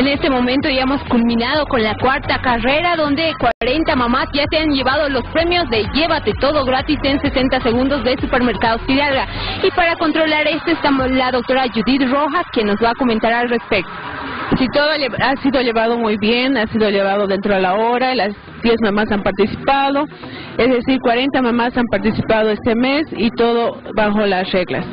En este momento ya hemos culminado con la cuarta carrera donde 40 mamás ya se han llevado los premios de Llévate todo gratis en 60 segundos de Supermercados Fidalga. Y para controlar esto estamos la doctora Judith Rojas que nos va a comentar al respecto. Sí, todo ha sido llevado muy bien, ha sido llevado dentro de la hora, las 10 mamás han participado, es decir, 40 mamás han participado este mes y todo bajo las reglas.